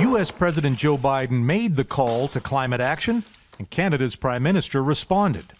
U.S. President Joe Biden made the call to climate action, and Canada's Prime Minister responded.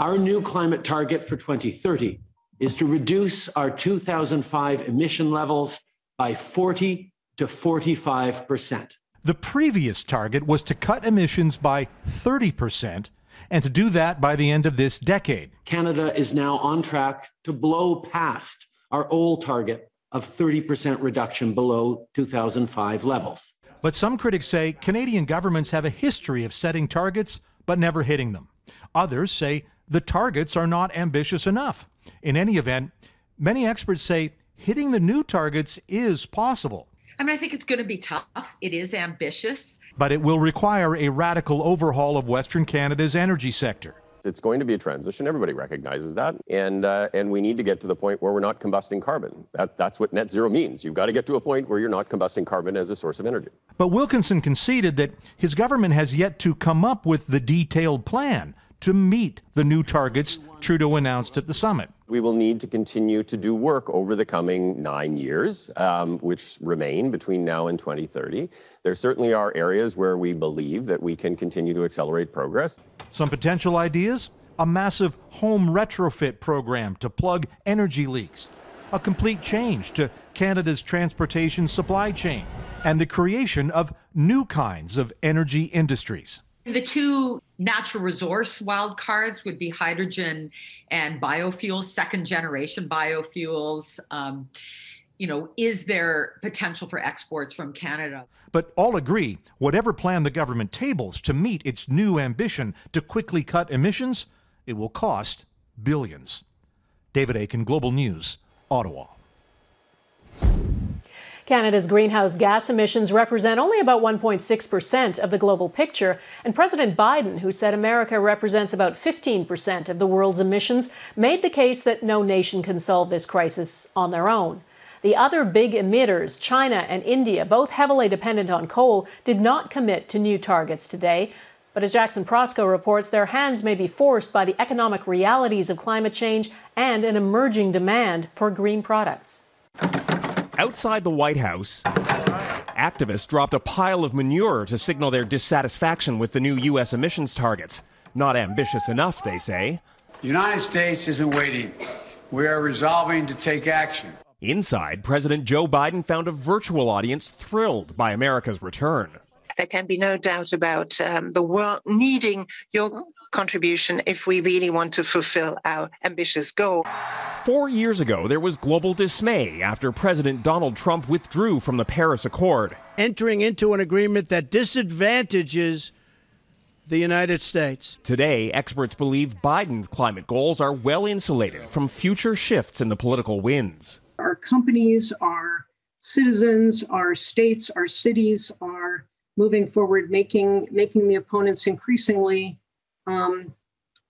Our new climate target for 2030 is to reduce our 2005 emission levels by 40 to 45 percent. The previous target was to cut emissions by 30 percent and to do that by the end of this decade. Canada is now on track to blow past our old target of 30% reduction below 2005 levels. But some critics say Canadian governments have a history of setting targets but never hitting them. Others say the targets are not ambitious enough. In any event, many experts say hitting the new targets is possible. I mean, I think it's going to be tough. It is ambitious. But it will require a radical overhaul of Western Canada's energy sector. It's going to be a transition. Everybody recognizes that, and uh, and we need to get to the point where we're not combusting carbon. That, that's what net zero means. You've got to get to a point where you're not combusting carbon as a source of energy. But Wilkinson conceded that his government has yet to come up with the detailed plan to meet the new targets Trudeau announced at the summit. We will need to continue to do work over the coming nine years, um, which remain between now and 2030. There certainly are areas where we believe that we can continue to accelerate progress. Some potential ideas a massive home retrofit program to plug energy leaks, a complete change to Canada's transportation supply chain, and the creation of new kinds of energy industries. The two natural resource wildcards would be hydrogen and biofuels, second generation biofuels. Um, you know, is there potential for exports from Canada? But all agree whatever plan the government tables to meet its new ambition to quickly cut emissions, it will cost billions. David Akin, Global News, Ottawa. Canada's greenhouse gas emissions represent only about 1.6% of the global picture, and President Biden, who said America represents about 15% of the world's emissions, made the case that no nation can solve this crisis on their own. The other big emitters, China and India, both heavily dependent on coal, did not commit to new targets today. But as Jackson Proskow reports, their hands may be forced by the economic realities of climate change and an emerging demand for green products. Outside the White House, activists dropped a pile of manure to signal their dissatisfaction with the new U.S. emissions targets. Not ambitious enough, they say. The United States isn't waiting. We are resolving to take action. Inside, President Joe Biden found a virtual audience thrilled by America's return. There can be no doubt about um, the world needing your contribution if we really want to fulfill our ambitious goal. Four years ago, there was global dismay after President Donald Trump withdrew from the Paris Accord. Entering into an agreement that disadvantages the United States. Today, experts believe Biden's climate goals are well insulated from future shifts in the political winds. Our companies, our citizens, our states, our cities are moving forward, making making the opponents increasingly um,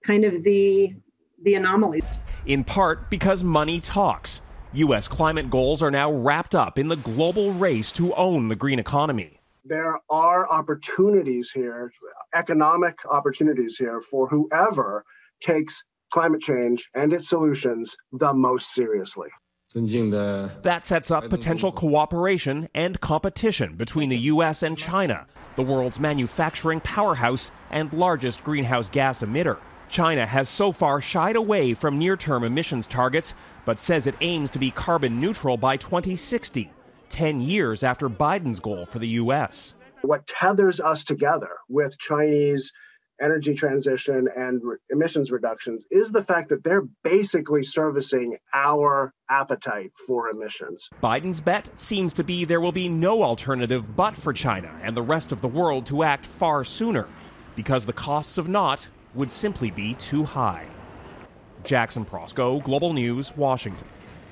kind of the the anomaly. In part because money talks. U.S. climate goals are now wrapped up in the global race to own the green economy. There are opportunities here, economic opportunities here for whoever takes climate change and its solutions the most seriously. That sets up potential cooperation and competition between the U.S. and China, the world's manufacturing powerhouse and largest greenhouse gas emitter. China has so far shied away from near term emissions targets, but says it aims to be carbon neutral by 2060, 10 years after Biden's goal for the U.S. What tethers us together with Chinese energy transition and re- emissions reductions is the fact that they're basically servicing our appetite for emissions. Biden's bet seems to be there will be no alternative but for China and the rest of the world to act far sooner, because the costs of not would simply be too high. Jackson Proskow, Global News, Washington.